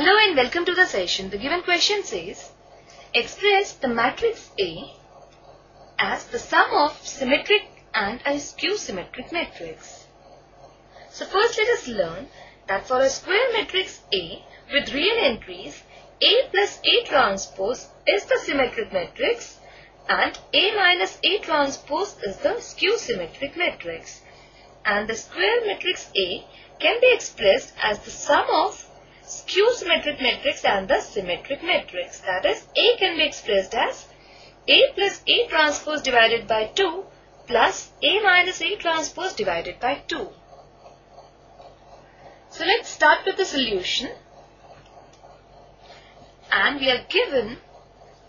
Hello and welcome to the session. The given question says, express the matrix A as the sum of symmetric and a skew symmetric matrix. So first let us learn that for a square matrix A with real entries, A plus A transpose is the symmetric matrix and A minus A transpose is the skew symmetric matrix. And the square matrix A can be expressed as the sum of skew symmetric matrix and the symmetric matrix. That is, A can be expressed as A plus A transpose divided by 2 plus A minus A transpose divided by 2. So let's start with the solution. And we are given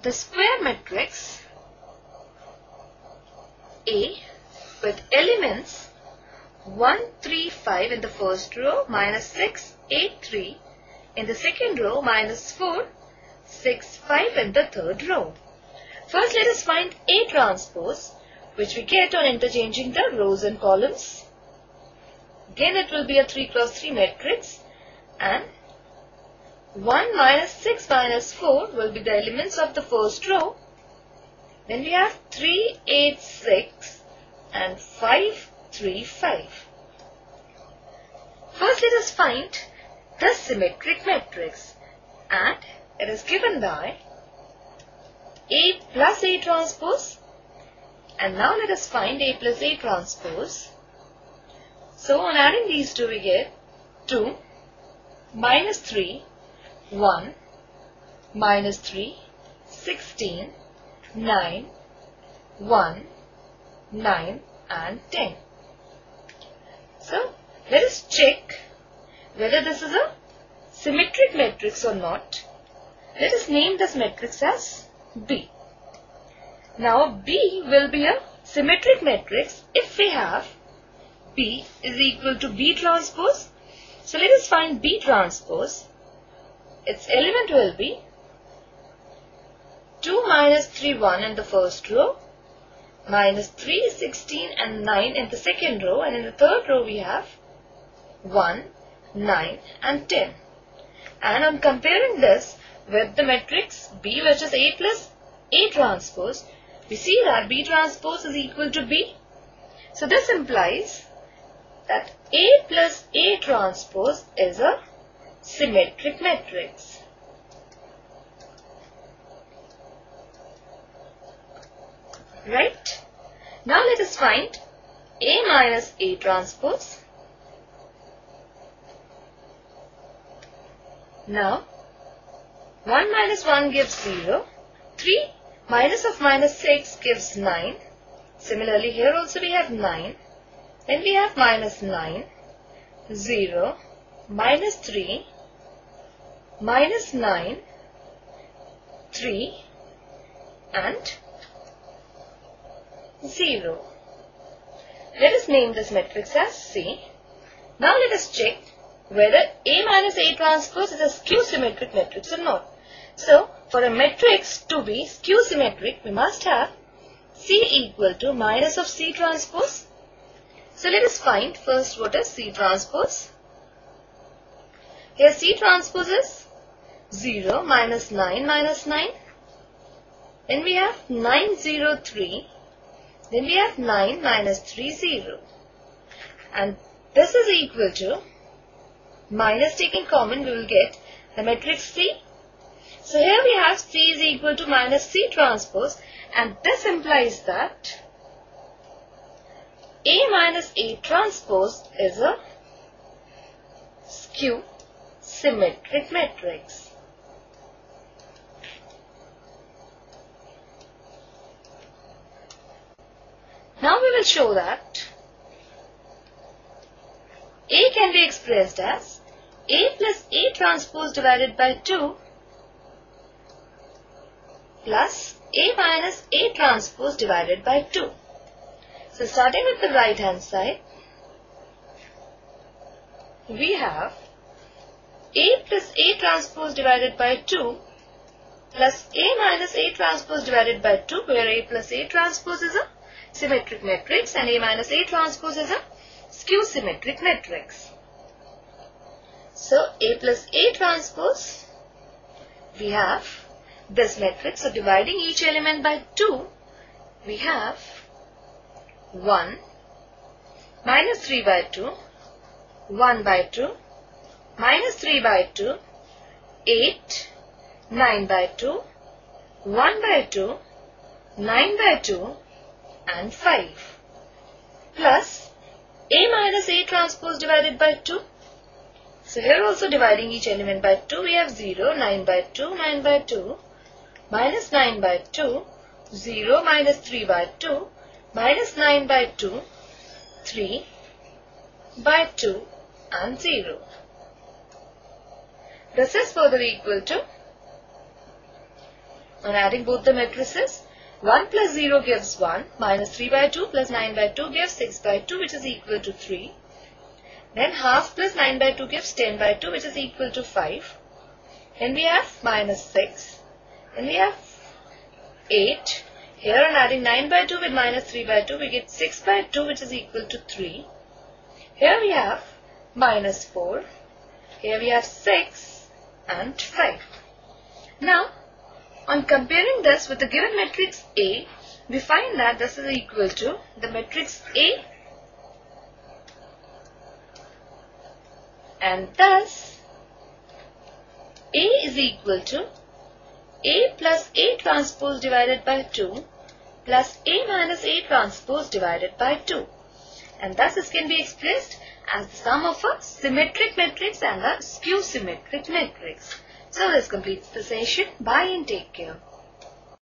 the square matrix A with elements 1, 3, 5 in the first row, minus 6, 8, 3 in the second row, minus 4, 6, 5 in the third row. First let us find A transpose which we get on interchanging the rows and columns. Again it will be a 3 cross 3 matrix and 1 minus 6 minus 4 will be the elements of the first row. Then we have 3, 8, 6 and 5, 3, 5. First let us find symmetric matrix and it is given by A plus A transpose and now let us find A plus A transpose. So on adding these two we get 2 minus 3 1 minus 3 16 9 1 9 and 10. So let us check whether this is a symmetric matrix or not. Let us name this matrix as B. Now B will be a symmetric matrix if we have B is equal to B transpose. So let us find B transpose. Its element will be 2 minus 3 1 in the first row minus 3 16 and 9 in the second row and in the third row we have 1 9 and 10 and on comparing this with the matrix B which is A plus A transpose we see that B transpose is equal to B. So this implies that A plus A transpose is a symmetric matrix. Right? Now let us find A minus A transpose. Now 1 minus 1 gives 0. 3 Minus of minus 6 gives 9. Similarly, here also we have 9. Then we have minus 9, 0, minus 3, minus 9, 3 and 0. Let us name this matrix as C. Now let us check whether A minus A transpose is a skew symmetric matrix or not. So, for a matrix to be skew symmetric, we must have C equal to minus of C transpose. So, let us find first what is C transpose. Here C transpose is 0 minus 9 minus 9. Then we have 903. Then we have 9 minus 3 0. And this is equal to minus taking common we will get the matrix C so here we have C is equal to minus C transpose and this implies that A minus A transpose is a skew symmetric matrix. Now we will show that A can be expressed as A plus A transpose divided by 2 plus A minus A transpose divided by 2. So starting with the right hand side, we have A plus A transpose divided by 2 plus A minus A transpose divided by 2 where A plus A transpose is a symmetric matrix and A minus A transpose is a skew symmetric matrix. So A plus A transpose we have this matrix. So dividing each element by 2, we have 1 minus 3 by 2, 1 by 2, minus 3 by 2, 8, 9 by 2, 1 by 2, 9 by 2 and 5 plus A minus A transpose divided by 2. So here also dividing each element by 2 we have 0, 9 by 2, 9 by 2, minus 9 by 2, 0 minus 3 by 2, minus 9 by 2, 3 by 2 and 0. This is further equal to, on adding both the matrices, 1 plus 0 gives 1, minus 3 by 2 plus 9 by 2 gives 6 by 2 which is equal to 3. Then half plus 9 by 2 gives 10 by 2 which is equal to 5. Then we have minus 6. Then we have 8. Here on adding 9 by 2 with minus 3 by 2 we get 6 by 2 which is equal to 3. Here we have minus 4. Here we have 6 and 5. Now on comparing this with the given matrix A, we find that this is equal to the matrix A and thus A is equal to A plus A transpose divided by 2 plus A minus A transpose divided by 2 and thus this can be expressed as the sum of a symmetric matrix and a skew symmetric matrix. So this completes the session. Bye and take care.